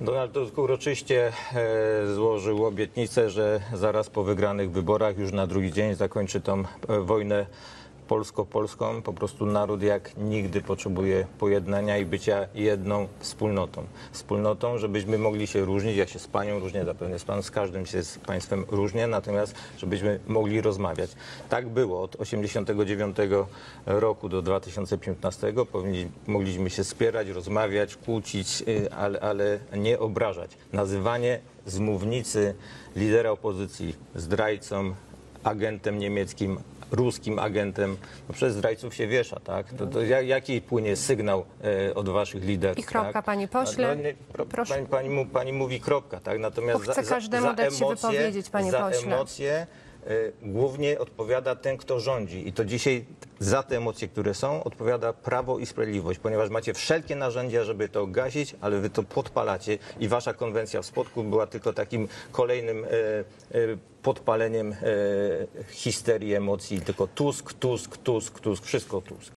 Donald Tusk uroczyście e, złożył obietnicę, że zaraz po wygranych wyborach, już na drugi dzień zakończy tą e, wojnę polsko-polską. Po prostu naród jak nigdy potrzebuje pojednania i bycia jedną wspólnotą. Wspólnotą, żebyśmy mogli się różnić, ja się z panią różnię, zapewne z pan, z każdym się z państwem różnię, natomiast żebyśmy mogli rozmawiać. Tak było od 89 roku do 2015. Powinni, mogliśmy się spierać, rozmawiać, kłócić, y, ale, ale nie obrażać. Nazywanie z mównicy lidera opozycji zdrajcą, agentem niemieckim, ruskim agentem, no przez zdrajców się wiesza, tak? To, to ja- jaki płynie sygnał e, od waszych liderów? I kropka, tak? panie pośle. No, nie, pro, Proszę. pani, pani, mu- pani mówi kropka, tak? Natomiast Bo chcę każdemu dać się wypowiedzieć, panie za pośle. emocje e, głównie odpowiada ten, kto rządzi. I to dzisiaj za te emocje, które są, odpowiada Prawo i Sprawiedliwość, ponieważ macie wszelkie narzędzia, żeby to gasić, ale wy to podpalacie i wasza konwencja w Spodku była tylko takim kolejnym e, e, podpaleniem e, histerii, emocji. Tylko Tusk, Tusk, Tusk, Tusk, wszystko Tusk.